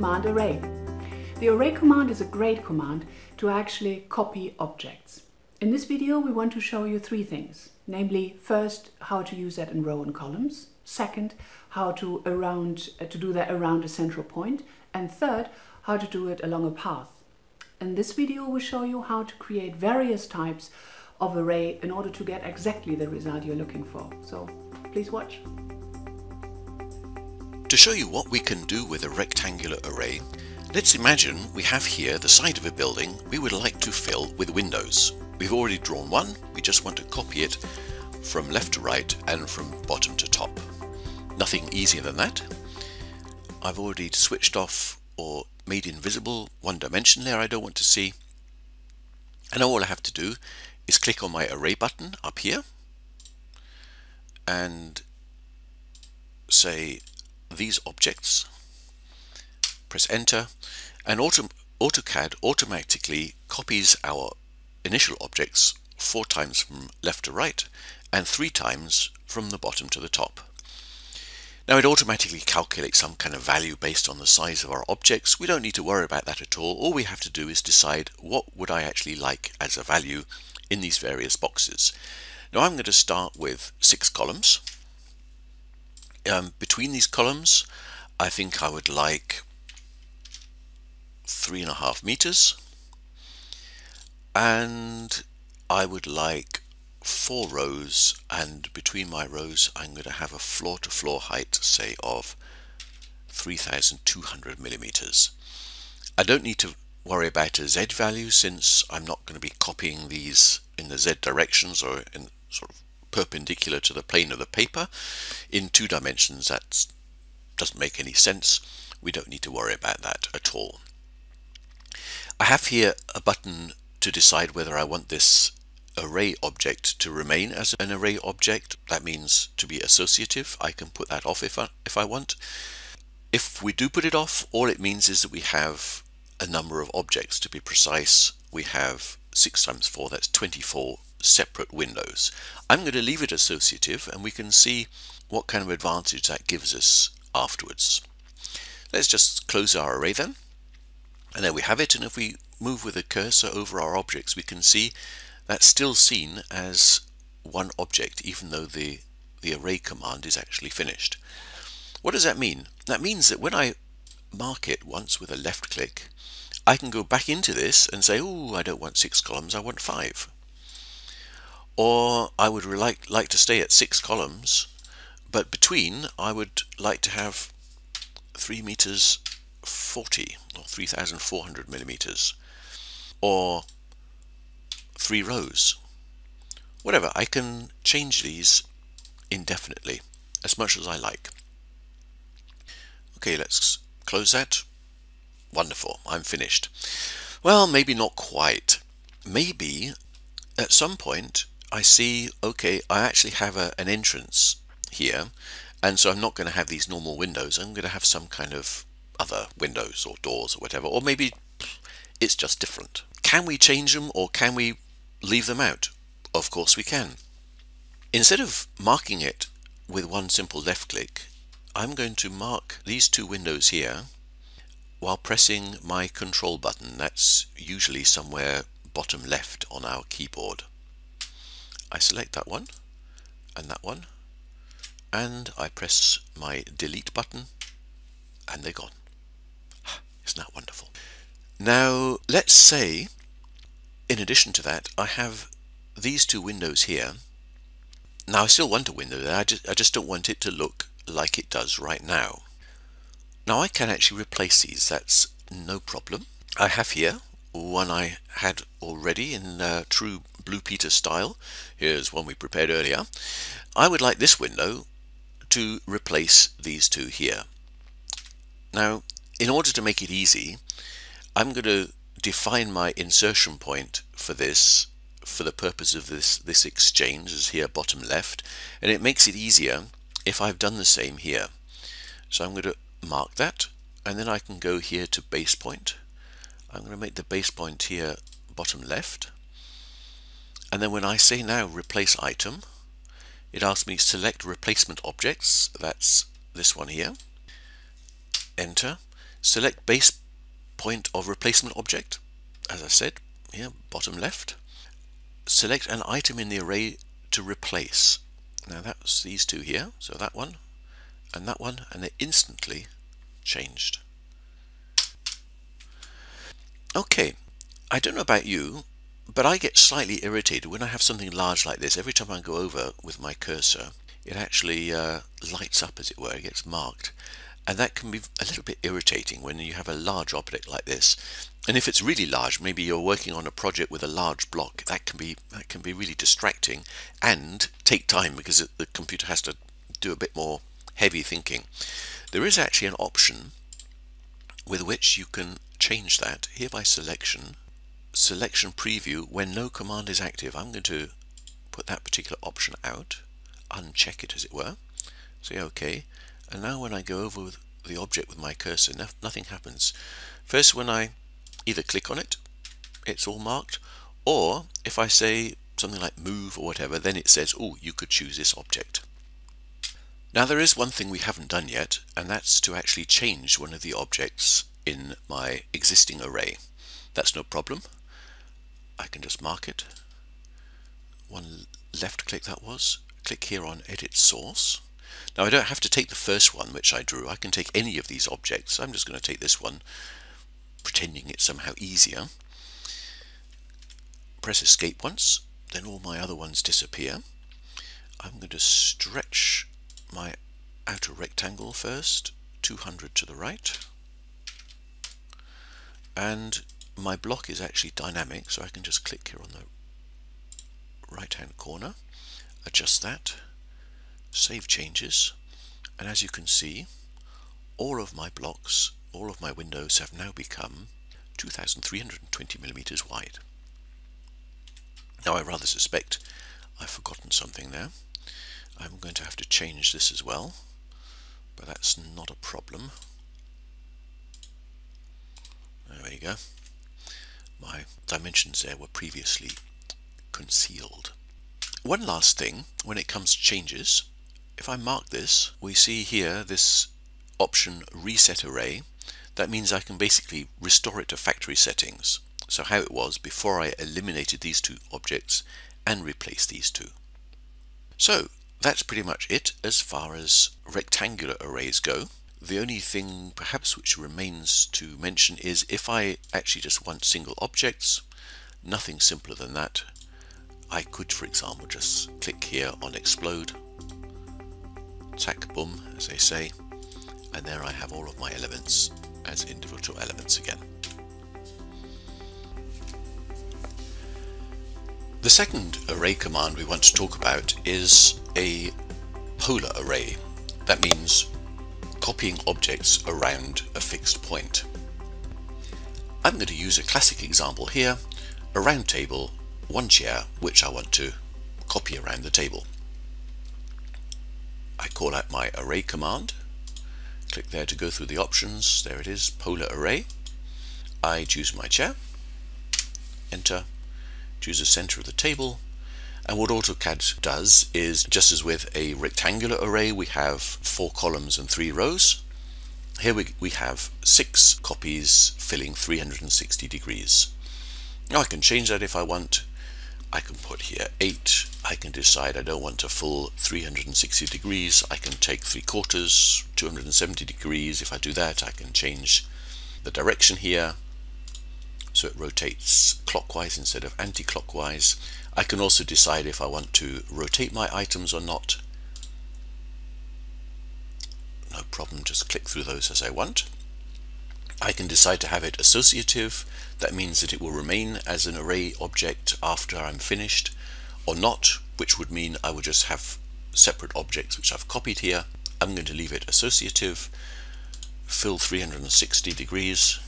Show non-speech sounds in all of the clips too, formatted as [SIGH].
command array. The array command is a great command to actually copy objects. In this video we want to show you three things, namely first how to use that in row and columns, second how to, around, uh, to do that around a central point, and third how to do it along a path. In this video we'll show you how to create various types of array in order to get exactly the result you're looking for. So please watch. To show you what we can do with a rectangular array, let's imagine we have here the side of a building we would like to fill with windows. We've already drawn one, we just want to copy it from left to right and from bottom to top. Nothing easier than that. I've already switched off or made invisible one dimension layer I don't want to see. And all I have to do is click on my array button up here and say these objects, press enter, and Auto AutoCAD automatically copies our initial objects four times from left to right and three times from the bottom to the top. Now it automatically calculates some kind of value based on the size of our objects. We don't need to worry about that at all. All we have to do is decide what would I actually like as a value in these various boxes. Now I'm going to start with six columns um, between these columns I think I would like three and a half meters and I would like four rows and between my rows I'm going to have a floor to floor height say of 3200 millimeters. I don't need to worry about a Z value since I'm not going to be copying these in the Z directions or in sort of perpendicular to the plane of the paper in two dimensions. That doesn't make any sense. We don't need to worry about that at all. I have here a button to decide whether I want this array object to remain as an array object. That means to be associative. I can put that off if I, if I want. If we do put it off, all it means is that we have a number of objects. To be precise, we have 6 times 4, that's 24 separate windows. I'm going to leave it associative and we can see what kind of advantage that gives us afterwards. Let's just close our array then. And there we have it. And if we move with the cursor over our objects, we can see that's still seen as one object, even though the, the array command is actually finished. What does that mean? That means that when I mark it once with a left click, I can go back into this and say, oh, I don't want six columns, I want five or I would like, like to stay at six columns but between I would like to have 3 meters 40 or 3400 millimeters or three rows. Whatever I can change these indefinitely as much as I like. Okay let's close that. Wonderful I'm finished. Well maybe not quite. Maybe at some point I see, okay, I actually have a, an entrance here, and so I'm not going to have these normal windows. I'm going to have some kind of other windows or doors or whatever, or maybe it's just different. Can we change them or can we leave them out? Of course we can. Instead of marking it with one simple left click, I'm going to mark these two windows here while pressing my control button. That's usually somewhere bottom left on our keyboard. I select that one and that one and I press my delete button and they're gone. [SIGHS] Isn't that wonderful? Now let's say in addition to that I have these two windows here. Now I still want a window there, I just, I just don't want it to look like it does right now. Now I can actually replace these, that's no problem. I have here one I had already in uh, true Blue Peter style. Here's one we prepared earlier. I would like this window to replace these two here. Now, in order to make it easy, I'm going to define my insertion point for this for the purpose of this this exchange as here bottom left and it makes it easier if I've done the same here so I'm going to mark that and then I can go here to base point I'm going to make the base point here bottom left and then when I say now replace item it asks me select replacement objects that's this one here enter Select base point of replacement object, as I said, here, bottom left. Select an item in the array to replace. Now that's these two here, so that one and that one, and they're instantly changed. Okay, I don't know about you, but I get slightly irritated when I have something large like this. Every time I go over with my cursor, it actually uh, lights up, as it were, it gets marked. And that can be a little bit irritating when you have a large object like this. And if it's really large, maybe you're working on a project with a large block, that can be that can be really distracting and take time because the computer has to do a bit more heavy thinking. There is actually an option with which you can change that here by selection selection preview when no command is active I'm going to put that particular option out uncheck it as it were say OK and now when I go over the object with my cursor no nothing happens first when I either click on it it's all marked or if I say something like move or whatever then it says oh you could choose this object now there is one thing we haven't done yet, and that's to actually change one of the objects in my existing array. That's no problem. I can just mark it. One left click that was. Click here on Edit Source. Now I don't have to take the first one which I drew. I can take any of these objects. I'm just going to take this one, pretending it's somehow easier. Press Escape once, then all my other ones disappear. I'm going to stretch my outer rectangle first, 200 to the right. And my block is actually dynamic, so I can just click here on the right hand corner, adjust that, save changes, and as you can see, all of my blocks, all of my windows have now become 2320 millimeters wide. Now I rather suspect I've forgotten something there. I'm going to have to change this as well but that's not a problem there we go my dimensions there were previously concealed. One last thing when it comes to changes if I mark this we see here this option reset array. That means I can basically restore it to factory settings. So how it was before I eliminated these two objects and replaced these two. So that's pretty much it as far as rectangular arrays go. The only thing perhaps which remains to mention is if I actually just want single objects, nothing simpler than that. I could, for example, just click here on explode, tack boom, as they say, and there I have all of my elements as individual elements again. The second array command we want to talk about is a polar array. That means copying objects around a fixed point. I'm going to use a classic example here, a round table, one chair, which I want to copy around the table. I call out my array command, click there to go through the options, there it is, polar array. I choose my chair, enter, choose the center of the table and what AutoCAD does is just as with a rectangular array we have four columns and three rows. Here we, we have six copies filling 360 degrees. Now I can change that if I want. I can put here 8 I can decide I don't want a full 360 degrees. I can take 3 quarters 270 degrees. If I do that I can change the direction here. So it rotates clockwise instead of anti-clockwise. I can also decide if I want to rotate my items or not. No problem, just click through those as I want. I can decide to have it associative, that means that it will remain as an array object after I'm finished, or not, which would mean I would just have separate objects which I've copied here. I'm going to leave it associative, fill 360 degrees,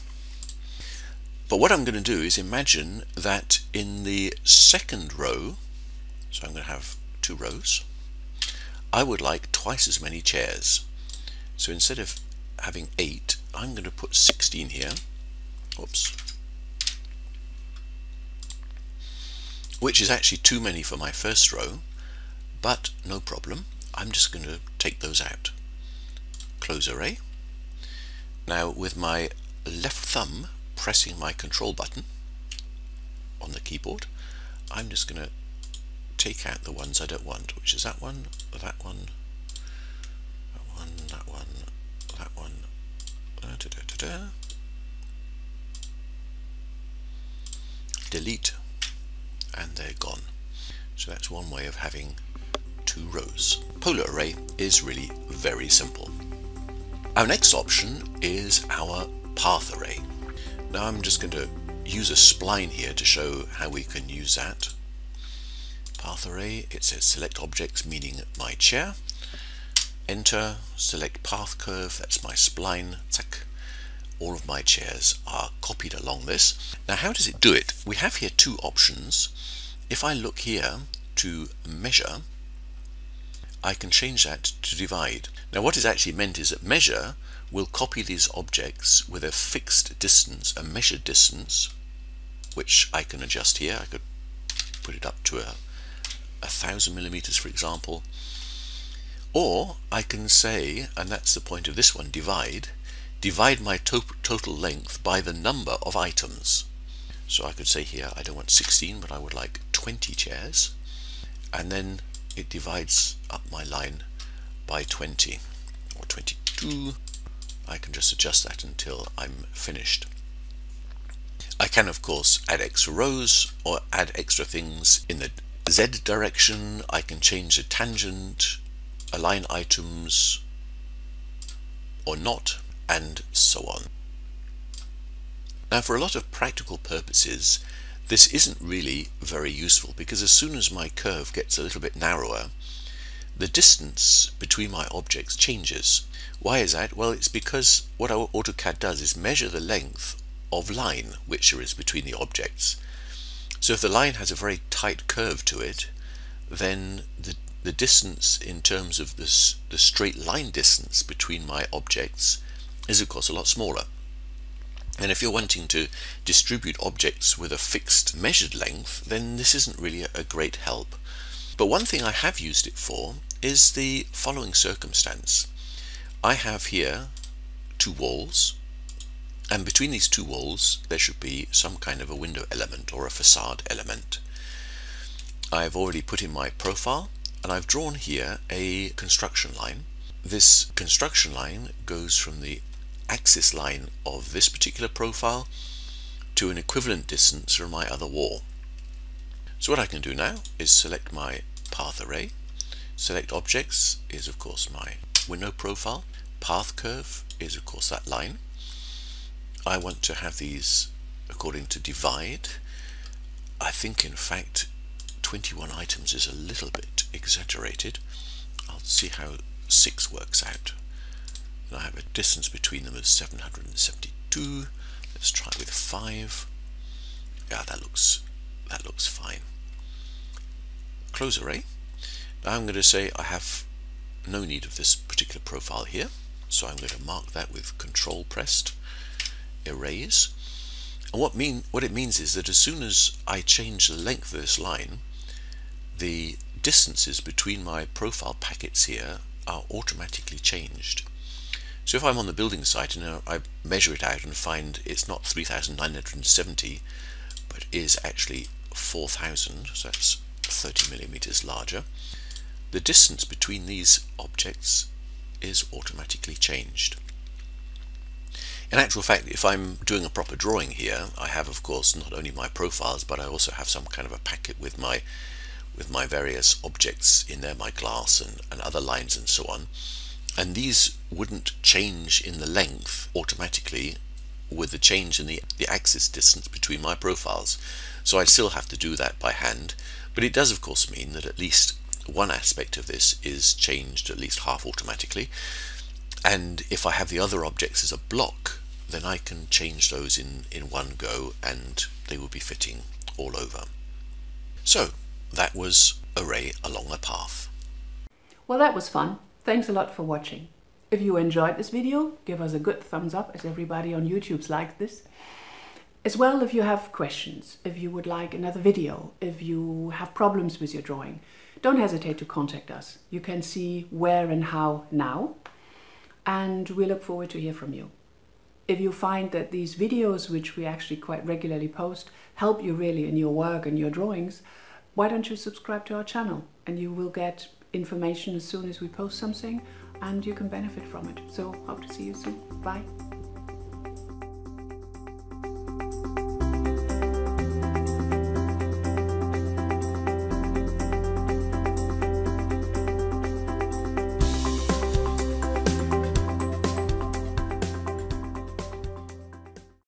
but what I'm going to do is imagine that in the second row, so I'm going to have two rows, I would like twice as many chairs. So instead of having 8, I'm going to put 16 here. Oops. Which is actually too many for my first row, but no problem. I'm just going to take those out. Close array. Now with my left thumb pressing my control button on the keyboard, I'm just going to take out the ones I don't want, which is that one, that one, that one, that one, that one, da, da, da, delete, and they're gone. So that's one way of having two rows. Polar array is really very simple. Our next option is our path array. Now I'm just going to use a spline here to show how we can use that. Path array, it says select objects meaning my chair. Enter, select path curve, that's my spline. Tack. All of my chairs are copied along this. Now how does it do it? We have here two options. If I look here to measure, I can change that to divide. Now what is actually meant is that measure will copy these objects with a fixed distance, a measured distance, which I can adjust here. I could put it up to a, a thousand millimeters, for example. Or I can say, and that's the point of this one, divide, divide my to total length by the number of items. So I could say here, I don't want 16, but I would like 20 chairs. And then it divides up my line by 20 or 22 I can just adjust that until I'm finished. I can of course add extra rows or add extra things in the Z direction. I can change the tangent align items or not and so on. Now for a lot of practical purposes this isn't really very useful because as soon as my curve gets a little bit narrower, the distance between my objects changes. Why is that? Well, it's because what our AutoCAD does is measure the length of line which there is between the objects. So if the line has a very tight curve to it, then the, the distance in terms of this, the straight line distance between my objects is of course a lot smaller. And if you're wanting to distribute objects with a fixed measured length, then this isn't really a great help. But one thing I have used it for is the following circumstance. I have here two walls, and between these two walls there should be some kind of a window element or a facade element. I've already put in my profile, and I've drawn here a construction line. This construction line goes from the axis line of this particular profile to an equivalent distance from my other wall. So what I can do now is select my path array, select objects is of course my window profile, path curve is of course that line. I want to have these according to divide. I think in fact 21 items is a little bit exaggerated. I'll see how 6 works out and I have a distance between them of 772 let's try with 5 yeah that looks that looks fine close array I'm going to say I have no need of this particular profile here so I'm going to mark that with control pressed erase. And what mean what it means is that as soon as I change the length of this line the distances between my profile packets here are automatically changed. So if I'm on the building site and uh, I measure it out and find it's not 3970 but is actually 4000 so that's 30 millimeters larger the distance between these objects is automatically changed. In actual fact, if I'm doing a proper drawing here, I have of course not only my profiles, but I also have some kind of a packet with my with my various objects in there, my glass and, and other lines and so on and these wouldn't change in the length automatically with the change in the, the axis distance between my profiles so I'd still have to do that by hand but it does of course mean that at least one aspect of this is changed at least half automatically and if I have the other objects as a block then I can change those in in one go and they will be fitting all over so that was array along a path well that was fun Thanks a lot for watching. If you enjoyed this video, give us a good thumbs up as everybody on YouTube's like this. As well, if you have questions, if you would like another video, if you have problems with your drawing, don't hesitate to contact us. You can see where and how now, and we look forward to hear from you. if you find that these videos, which we actually quite regularly post, help you really in your work and your drawings, why don't you subscribe to our channel and you will get information as soon as we post something and you can benefit from it. So hope to see you soon. Bye.